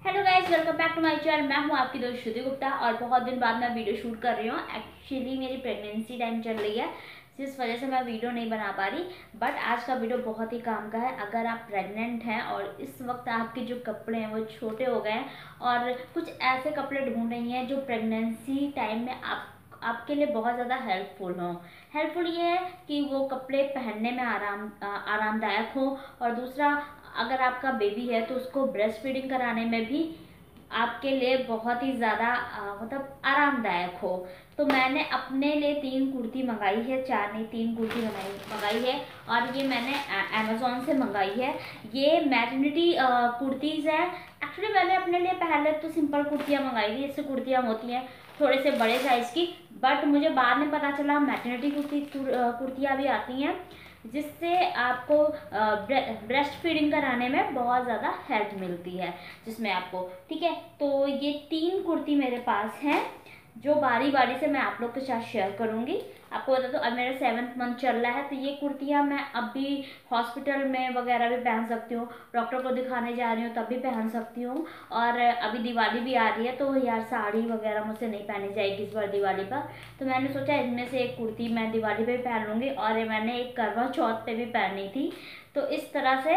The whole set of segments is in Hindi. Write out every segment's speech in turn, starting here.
Hello guys welcome back to my channel मैं हूँ आपकी दोस्त श्रुति गुप्ता और बहुत दिन बाद मैं वीडियो शूट कर रही हूँ। एक्चुअली मेरी प्रेगनेंसी टाइम चल रही है, जिस वजह से मैं वीडियो नहीं बना पा रही। बट आज का वीडियो बहुत ही काम का है। अगर आप प्रेग्नेंट हैं और इस वक्त आपके जो कपड़े हैं, वो छोटे हो गए हैं और कुछ ऐसे कपड़े ढूंढ रही हैं जो प्रेगनेंसी टाइम में आप, आपके लिए बहुत ज़्यादा हेल्पफुल हो। हेल्पफुल ये है कि वो कपड़े पहनने में आराम आरामदायक हो और दूसरा अगर आपका बेबी है तो उसको ब्रेस्ट फीडिंग कराने में भी आपके लिए बहुत ही ज़्यादा मतलब आरामदायक हो। तो मैंने अपने लिए तीन कुर्ती मंगाई है, चार नहीं, तीन कुर्ती मंगाई मंगाई है और ये मैंने अमेज़ोन से मंगाई है। ये मैटर्निटी कुर्तीज़ है। एक्चुअली मैंने अपने लिए पहले तो सिंपल कुर्तियाँ मंगाई थी, इससे कुर्तियाँ होती हैं थोड़े से बड़े साइज़ की बट मुझे बाद में पता चला मैटर्निटी कुर्ती कुर्तियाँ भी आती हैं। जिससे आपको ब्रेस्ट फीडिंग कराने में बहुत ज़्यादा हेल्प मिलती है, जिसमें आपको, ठीक है? तो ये तीन कुर्ती मेरे पास हैं, जो बारी बारी से मैं आप लोग के साथ शेयर करूँगी। आपको बता दो, अब मेरा सेवन्थ मंथ चल रहा है तो ये कुर्तियाँ मैं अभी हॉस्पिटल में वगैरह भी पहन सकती हूँ। डॉक्टर को दिखाने जा रही हूँ, तब भी पहन सकती हूँ। और अभी दिवाली भी आ रही है तो यार साड़ी वगैरह मुझसे नहीं पहनी जाएगी इस बार दिवाली पर। तो मैंने सोचा इनमें से एक कुर्ती मैं दिवाली पर भी पहन लूँगी, और मैंने एक करवा चौथ पर भी पहनी थी। तो इस तरह से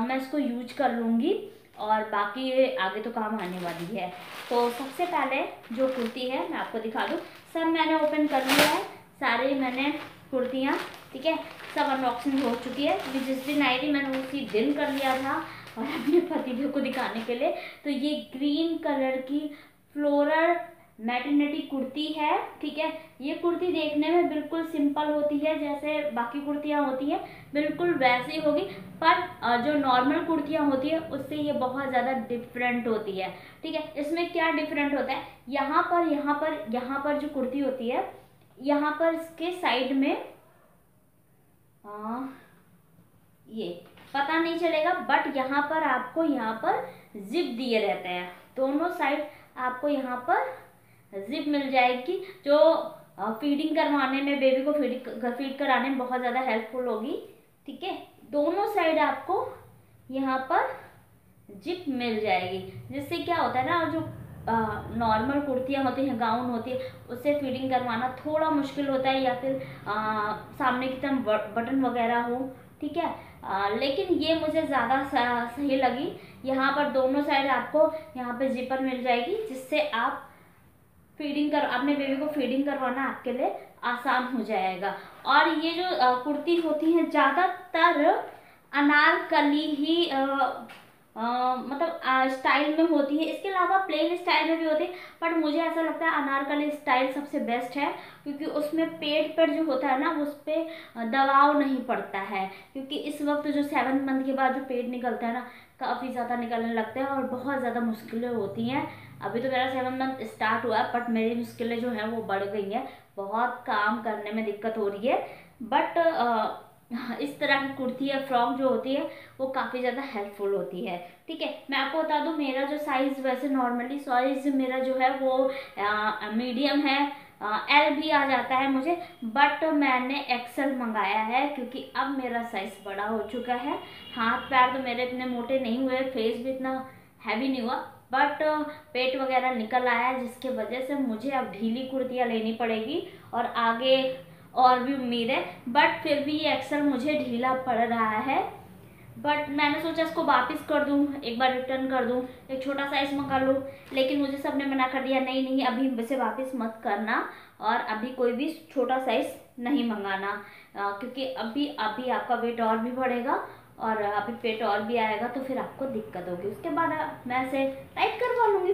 मैं इसको यूज़ कर लूँगी, और बाकी आगे तो काम आने वाली है। तो सबसे पहले जो कुर्ती है, मैं आपको दिखा दूँ। सब मैंने ओपन कर लिया है। सारे मैंने कुर्तियाँ, ठीक है? सब अनबॉक्सिंग हो चुकी है। जिस दिन आई थी, मैंने उसी दिन कर लिया था और अपने पतिदेव को दिखाने के लिए। तो ये ग्रीन कलर की फ्लोरल मैटर्निटी कुर्ती है, ठीक है? ये कुर्ती देखने में बिल्कुल सिंपल होती है, जैसे बाकी कुर्तियाँ होती हैं, बिल्कुल वैसी होगी। पर जो नॉर्मल कुर्तियाँ होती है, उससे ये बहुत ज़्यादा डिफरेंट होती है, ठीक है? इसमें क्या डिफरेंट होता है? यहाँ पर यहाँ पर यहाँ पर जो कुर्ती होती है यहाँ पर इसके साइड में आ, ये पता नहीं चलेगा बट यहाँ पर आपको यहाँ पर जिप दिए रहते हैं। दोनों साइड आपको यहाँ पर जिप मिल जाएगी जो फीडिंग करवाने में बेबी को फ़ीड फ़ीड कराने में बहुत ज़्यादा हेल्पफुल होगी ठीक है? दोनों साइड आपको यहाँ पर जिप मिल जाएगी। जिससे क्या होता है ना जो नॉर्मल कुर्तियाँ होती हैं गाउन होती है उससे फीडिंग करवाना थोड़ा मुश्किल होता है या फिर आ, सामने की तरफ़ बटन वगैरह हो ठीक है? आ, लेकिन ये मुझे ज़्यादा सही लगी। यहाँ पर दोनों साइड आपको यहाँ पे जिपर मिल जाएगी जिससे आप फीडिंग कर अपने बेबी को फीडिंग करवाना आपके लिए आसान हो जाएगा। और ये जो कुर्ती होती है ज़्यादातर अनारकली ही आ, आ, मतलब स्टाइल में होती है। इसके अलावा प्लेन स्टाइल में भी होती है बट मुझे ऐसा लगता है अनारकली स्टाइल सबसे बेस्ट है क्योंकि उसमें पेट पर जो होता है ना उस पर दबाव नहीं पड़ता है। क्योंकि इस वक्त जो सेवन मंथ के बाद जो पेट निकलता है ना काफ़ी ज़्यादा निकलने लगते हैं और बहुत ज़्यादा मुश्किलें होती हैं। अभी तो मेरा सेवन मंथ स्टार्ट हुआ है बट मेरी मुश्किलें जो हैं वो बढ़ गई हैं। बहुत काम करने में दिक्कत हो रही है बट इस तरह की कुर्ती या फ्रॉक जो होती है, वो काफ़ी ज़्यादा हेल्पफुल होती है। ठीक है, मैं आपको बता दूँ, मेरा जो साइज़ वैसे नॉर्मली साइज़ मेरा जो है वो मीडियम है एल भी आ जाता है मुझे बट मैंने एक्सल मंगाया है क्योंकि अब मेरा साइज़ बड़ा हो चुका है। हाथ पैर तो मेरे इतने मोटे नहीं हुए फेस भी इतना हैवी नहीं हुआ बट पेट वगैरह निकल आया है, जिसके वजह से मुझे अब ढीली कुर्तियाँ लेनी पड़ेगी और आगे और भी उम्मीद है बट फिर भी ये एक्सेल मुझे ढीला पड़ रहा है। बट मैंने सोचा इसको वापस कर दूँ एक बार रिटर्न कर दूँ एक छोटा साइज़ मंगा लूँ लेकिन मुझे सबने मना कर दिया नहीं नहीं अभी वैसे वापस मत करना और अभी कोई भी छोटा साइज़ नहीं मंगाना आ, क्योंकि अभी अभी आपका वेट और भी बढ़ेगा और अभी पेट और भी आएगा तो फिर आपको दिक्कत होगी। उसके बाद मैं से टाइट करवा लूँगी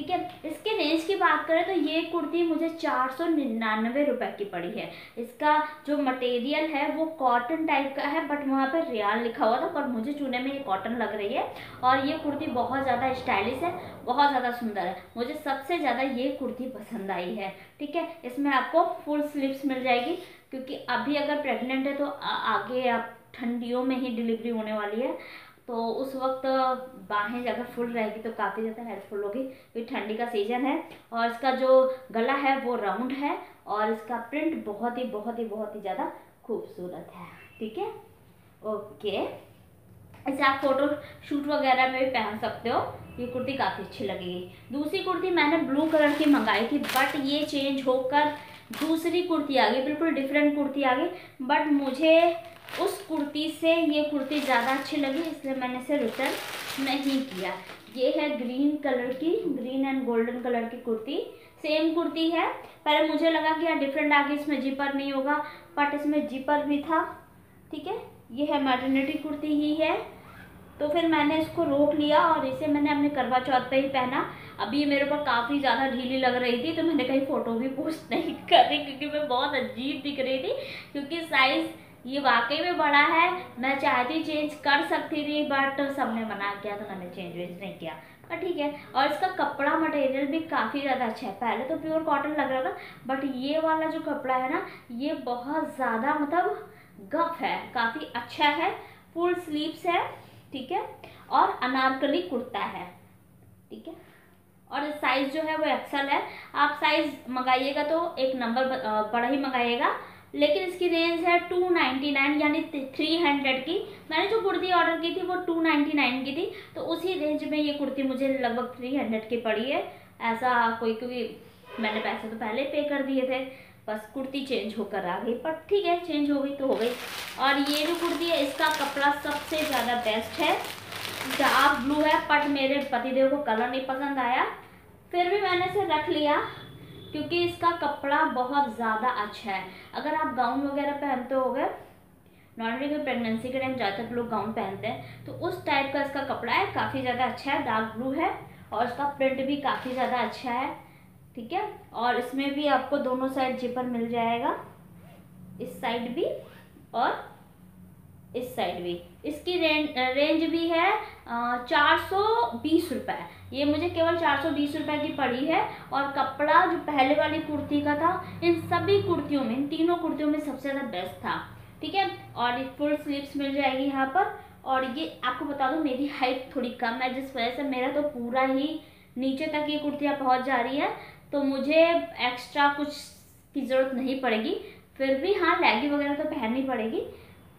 ठीक है? इसके रेंज की बात करें तो ये कुर्ती मुझे चार सौ निन्यानवे रुपये की पड़ी है। इसका जो मटेरियल है वो कॉटन टाइप का है बट वहाँ पर रियाल लिखा हुआ था, पर मुझे चुने में ये कॉटन लग रही है। और ये कुर्ती बहुत ज़्यादा स्टाइलिश है, बहुत ज़्यादा सुंदर है। मुझे सबसे ज़्यादा ये कुर्ती पसंद आई है, ठीक है? इसमें आपको फुल स्लीव्स मिल जाएगी, क्योंकि अभी अगर प्रेग्नेंट है तो आगे आप ठंडियों में ही डिलीवरी होने वाली है। तो उस वक्त बाहें अगर फुल रहेगी तो काफ़ी ज़्यादा हेल्पफुल होगी। क्योंकि ठंडी का सीज़न है और इसका जो गला है वो राउंड है और इसका प्रिंट बहुत ही बहुत ही बहुत ही ज़्यादा खूबसूरत है। ठीक है? ओके इसे आप फ़ोटो शूट वगैरह में भी पहन सकते हो। ये कुर्ती काफ़ी अच्छी लगेगी। दूसरी कुर्ती मैंने ब्लू कलर की मंगाई थी बट ये चेंज होकर दूसरी कुर्ती आ गई बिल्कुल डिफरेंट कुर्ती आ गई बट मुझे उस कुर्ती से ये कुर्ती ज़्यादा अच्छी लगी, इसलिए मैंने इसे रिटर्न नहीं किया। ये है ग्रीन कलर की ग्रीन एंड गोल्डन कलर की कुर्ती। सेम कुर्ती है। पहले मुझे लगा कि यार डिफरेंट आगे इसमें जीपर नहीं होगा बट इसमें जीपर भी था। ठीक है? ये है मैटर्निटी कुर्ती ही है। तो फिर मैंने इसको रोक लिया और इसे मैंने अपने करवा चौथ पे ही पहना। अभी मेरे ऊपर काफ़ी ज़्यादा ढीली लग रही थी तो मैंने कहीं फ़ोटो भी पोस्ट नहीं कर, क्योंकि मैं बहुत अजीब दिख रही थी, क्योंकि साइज़ ये वाकई में बड़ा है। मैं चाहती चेंज कर सकती थी बट सबने मना किया तो मैंने चेंज वेंज नहीं किया। पर ठीक है, और इसका कपड़ा मटेरियल भी काफ़ी ज़्यादा अच्छा है। पहले तो प्योर कॉटन लग रहा था बट ये वाला जो कपड़ा है ना, ये बहुत ज़्यादा मतलब गफ है, काफ़ी अच्छा है फुल स्लीव्स है, ठीक है, और अनारकली कुर्ता है, ठीक है। और साइज़ जो है वो एक्सल है। आप साइज़ मंगाइएगा तो एक नंबर बड़ा ही मंगाइएगा। लेकिन इसकी रेंज है टू नाइन्टी नाइन यानी थ्री हंड्रेड की। मैंने जो कुर्ती ऑर्डर की थी वो टू नाइन्टी नाइन की थी। तो उसी रेंज में ये कुर्ती मुझे लगभग थ्री हंड्रेड की पड़ी है। ऐसा कोई, क्योंकि मैंने पैसे तो पहले पे कर दिए थे। बस कुर्ती चेंज होकर आ गई पर ठीक है चेंज हो गई तो हो गई। और ये जो कुर्ती है, इसका कपड़ा सबसे ज़्यादा बेस्ट है। डार्क ब्लू है बट मेरे पतिदेव को कलर नहीं पसंद आया, फिर भी मैंने इसे रख लिया, क्योंकि इसका कपड़ा बहुत ज़्यादा अच्छा है। अगर आप गाउन वगैरह पहनते हो गए नॉर्मली कोई प्रेगनेंसी के टाइम ज़्यादातर लोग गाउन पहनते हैं तो उस टाइप का इसका कपड़ा है, काफ़ी ज़्यादा अच्छा है डार्क ब्लू है, और इसका प्रिंट भी काफ़ी ज़्यादा अच्छा है, ठीक है? और इसमें भी आपको दोनों साइड जिपर मिल जाएगा, इस साइड भी, और इस साइड भी। इसकी रेंज रेंज भी है चार सौ बीस रुपये ये मुझे केवल चार सौ बीस रुपये की पड़ी है और कपड़ा जो पहले वाली कुर्ती का था, इन सभी कुर्तियों में, इन तीनों कुर्तियों में सबसे ज़्यादा बेस्ट था। ठीक है? और ये फुल स्लीव्स मिल जाएगी यहाँ पर। और ये आपको बता दूँ, मेरी हाइट थोड़ी कम है, जिस वजह से मेरा तो पूरा ही नीचे तक ये कुर्तियाँ पहुँच जा रही है। तो मुझे एक्स्ट्रा कुछ की ज़रूरत नहीं पड़ेगी। फिर भी हाँ लैगी वगैरह तो पहननी पड़ेगी।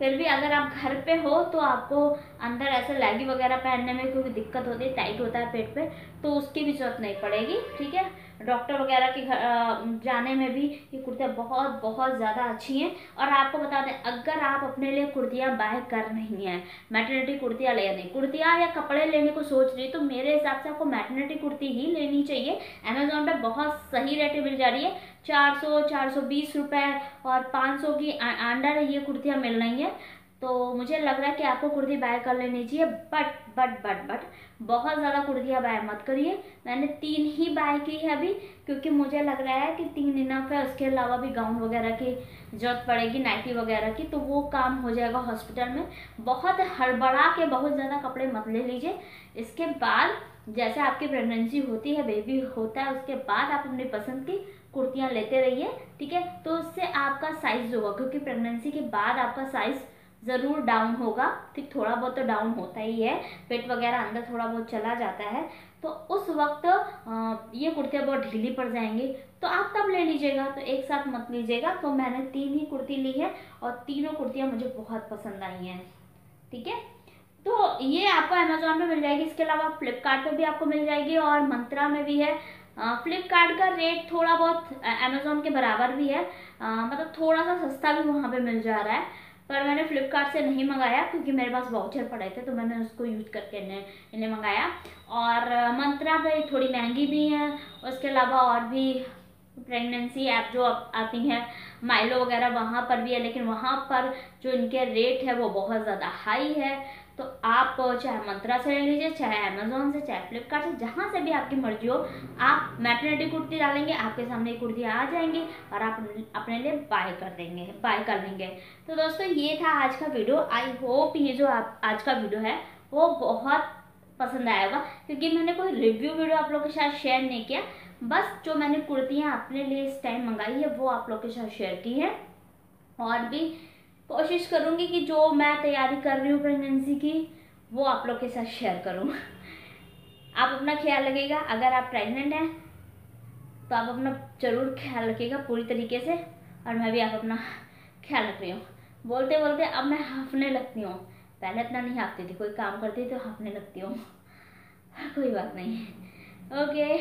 फिर भी अगर आप घर पे हो तो आपको अंदर ऐसे लैगी वगैरह पहनने में क्योंकि दिक्कत होती है टाइट होता है पेट पे तो उसकी भी ज़रूरत नहीं पड़ेगी, ठीक है? डॉक्टर वगैरह के घर जाने में भी ये कुर्तियाँ बहुत बहुत ज़्यादा अच्छी हैं। और आपको बता दें, अगर आप अपने लिए कुर्तियाँ बाय कर रही हैं मैटर्निटी कुर्तियाँ ले नहीं कुर्तियाँ या कपड़े लेने को सोच रही तो मेरे हिसाब से आपको मैटर्निटी कुर्ती ही लेनी चाहिए। अमेजोन पर बहुत सही रेट मिल जा रही है। चार सौ चार सौ बीस और पाँच सौ की अंडर ये कुर्तियाँ मिल रही हैं। तो मुझे लग रहा है कि आपको कुर्ती बाय कर लेनी चाहिए बट बट बट बट बहुत ज़्यादा कुर्तियाँ बाय मत करिए। मैंने तीन ही बाय की है अभी, क्योंकि मुझे लग रहा है कि तीन इनफ है, उसके अलावा भी गाउन वगैरह की ज़रूरत पड़ेगी नाइटी वगैरह की तो वो काम हो जाएगा हॉस्पिटल में। बहुत हड़बड़ा के बहुत ज़्यादा कपड़े मत ले लीजिए। इसके बाद जैसे आपकी प्रेगनेंसी होती है बेबी होता है, उसके बाद आप अपनी पसंद की कुर्तियाँ लेते रहिए, ठीक है? तो उससे आपका साइज़ होगा, क्योंकि प्रेगनेंसी के बाद आपका साइज़ ज़रूर डाउन होगा। ठीक, थोड़ा बहुत तो डाउन होता ही है, पेट वगैरह अंदर थोड़ा बहुत चला जाता है। तो उस वक्त ये कुर्तियाँ बहुत ढीली पड़ जाएँगी। तो आप तब ले लीजिएगा तो एक साथ मत लीजिएगा। तो मैंने तीन ही कुर्ती ली है और तीनों कुर्तियाँ मुझे बहुत पसंद आई हैं। ठीक है? तो ये आपको अमेजोन में मिल जाएगी, इसके अलावा फ्लिपकार्ट भी आपको मिल जाएगी और मंत्रा में भी है। फ्लिपकार्ट का रेट थोड़ा बहुत अमेजोन के बराबर भी है। मतलब थोड़ा सा सस्ता भी वहाँ पे मिल जा रहा है। पर मैंने फ्लिपकार्ट से नहीं मंगाया क्योंकि मेरे पास वाउचर पड़े थे तो मैंने उसको यूज़ करके इन्हें इन्हें मंगाया। और मंत्रा पे थोड़ी महँगी भी है, उसके अलावा और भी प्रेगनेंसी ऐप जो आती हैं माइलो वगैरह वहाँ पर भी है, लेकिन वहाँ पर जो इनके रेट है वो बहुत ज़्यादा हाई है। तो आप, चाहे मंत्रा से ले लीजिए, चाहे अमेजोन से, चाहे फ्लिपकार्ट से, जहाँ से भी आपकी मर्ज़ी हो, आप मैटरनिटी कुर्ती डालेंगे, आपके सामने कुर्ती आ जाएँगी और आप अपने लिए बाय कर देंगे बाय कर लेंगे। तो दोस्तों, ये था आज का वीडियो आई होप ये जो आप, आज का वीडियो है, वो बहुत पसंद आया होगा, क्योंकि मैंने कोई रिव्यू वीडियो आप लोग के साथ शेयर नहीं किया। बस जो मैंने कुर्तियाँ अपने लिए इस टाइम मंगाई है, वो आप लोग के साथ शेयर की है। और भी कोशिश करूँगी कि जो मैं तैयारी कर रही हूँ प्रेगनेंसी की, वो आप लोग के साथ शेयर करूँ। आप अपना ख्याल रखेगा अगर आप प्रेग्नेंट हैं तो आप अपना ज़रूर ख्याल रखिएगा पूरी तरीके से, और मैं भी आप अपना ख्याल रख रही हूँ। बोलते बोलते अब मैं हंसने लगती हूँ। पहले इतना नहीं हाँफती थी, कोई काम करती तो हाँफने लगती हूँ। कोई बात नहीं। Okay.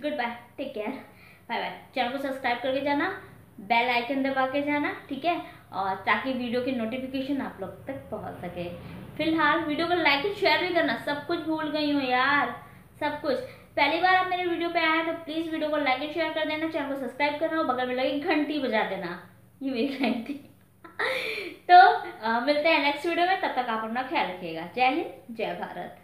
Good bye take care bye bye channel को सब्सक्राइब करके जाना बेल आइकन दबा के जाना, ठीक है? और ताकि वीडियो के नोटिफिकेशन आप लोग तक पहुँच सके। फ़िलहाल वीडियो को लाइक एंड शेयर भी करना सब कुछ भूल गई हूँ यार सब कुछ। पहली बार आप मेरे वीडियो पे आए तो प्लीज़ वीडियो को लाइक एंड शेयर कर देना चैनल को सब्सक्राइब करना और बगल में लगी घंटी बजा देना। ये मेरी लाइन थी तो आ, मिलते हैं नेक्स्ट वीडियो में तब तक आप अपना ख्याल रखिएगा। जय हिंद जय भारत।